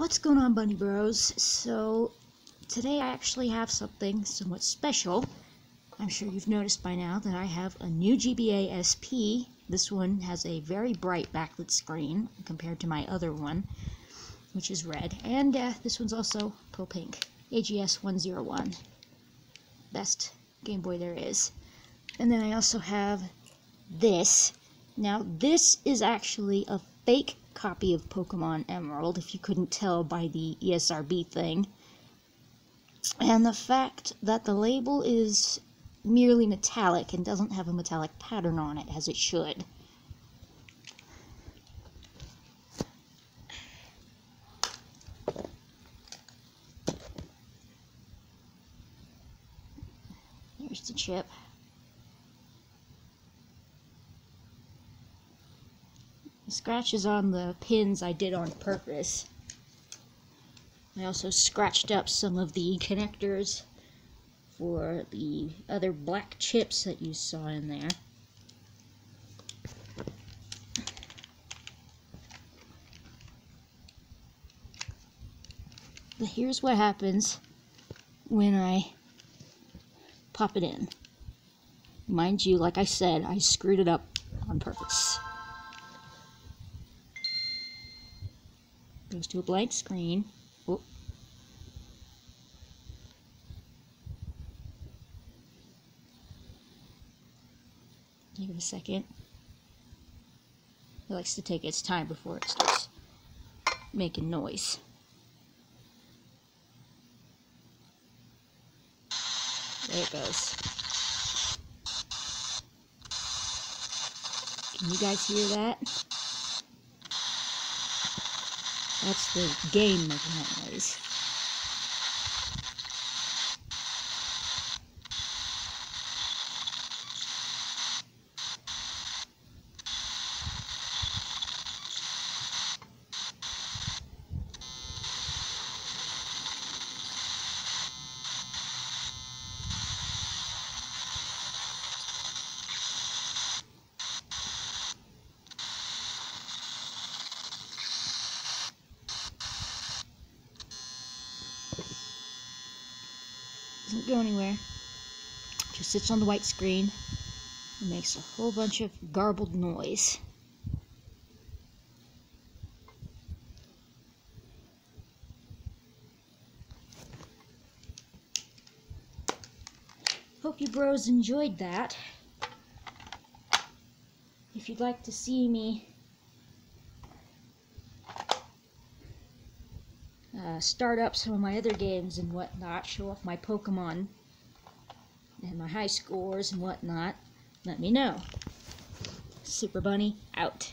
What's going on, Bunny Bros? So, today I actually have something somewhat special. I'm sure you've noticed by now that I have a new GBA SP. This one has a very bright backlit screen compared to my other one, which is red. And uh, this one's also pearl pink. AGS 101. Best Game Boy there is. And then I also have this. Now, this is actually a fake copy of Pokemon Emerald, if you couldn't tell by the ESRB thing. And the fact that the label is merely metallic and doesn't have a metallic pattern on it as it should. There's the chip. Scratches on the pins I did on purpose. I also scratched up some of the connectors for the other black chips that you saw in there. But here's what happens when I pop it in. Mind you, like I said, I screwed it up on purpose. Goes to a blank screen. Give it a second. It likes to take its time before it starts making noise. There it goes. Can you guys hear that? That's the game of noise. Doesn't go anywhere. Just sits on the white screen and makes a whole bunch of garbled noise. Hope you bros enjoyed that. If you'd like to see me uh, start up some of my other games and whatnot, show off my Pokemon and my high scores and whatnot, let me know. Super Bunny, out.